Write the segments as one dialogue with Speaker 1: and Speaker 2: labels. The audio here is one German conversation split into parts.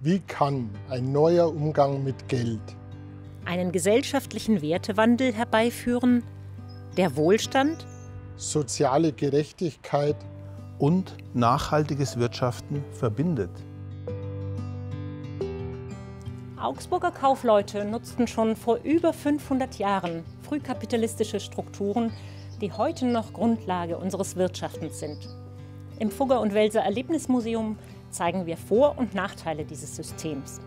Speaker 1: Wie kann ein neuer Umgang mit Geld
Speaker 2: einen gesellschaftlichen Wertewandel herbeiführen, der Wohlstand,
Speaker 1: soziale Gerechtigkeit
Speaker 3: und nachhaltiges Wirtschaften verbindet?
Speaker 2: Augsburger Kaufleute nutzten schon vor über 500 Jahren frühkapitalistische Strukturen, die heute noch Grundlage unseres Wirtschaftens sind. Im Fugger und Welser Erlebnismuseum zeigen wir Vor- und Nachteile dieses Systems.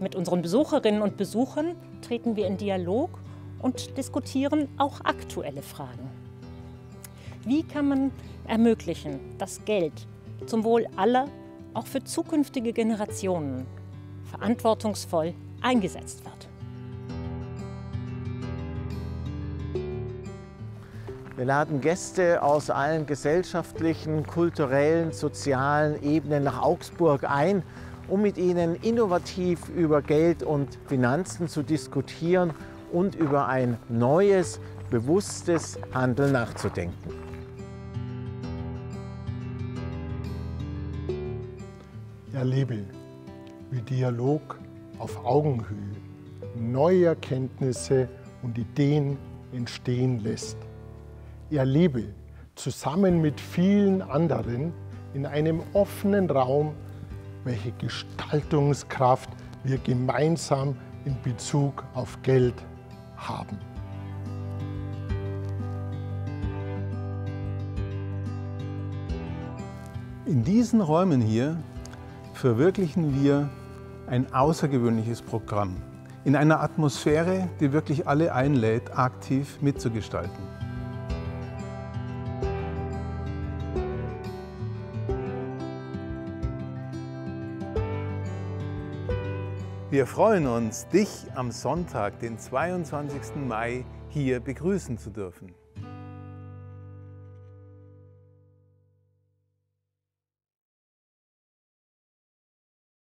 Speaker 2: Mit unseren Besucherinnen und Besuchern treten wir in Dialog und diskutieren auch aktuelle Fragen. Wie kann man ermöglichen, dass Geld zum Wohl aller, auch für zukünftige Generationen, verantwortungsvoll eingesetzt wird.
Speaker 4: Wir laden Gäste aus allen gesellschaftlichen, kulturellen, sozialen Ebenen nach Augsburg ein, um mit ihnen innovativ über Geld und Finanzen zu diskutieren und über ein neues, bewusstes Handeln nachzudenken.
Speaker 1: Erlebe wie Dialog auf Augenhöhe neue Erkenntnisse und Ideen entstehen lässt. Erlebe zusammen mit vielen anderen in einem offenen Raum, welche Gestaltungskraft wir gemeinsam in Bezug auf Geld haben.
Speaker 3: In diesen Räumen hier verwirklichen wir ein außergewöhnliches Programm in einer Atmosphäre, die wirklich alle einlädt, aktiv mitzugestalten. Wir freuen uns, dich am Sonntag, den 22. Mai, hier begrüßen zu dürfen.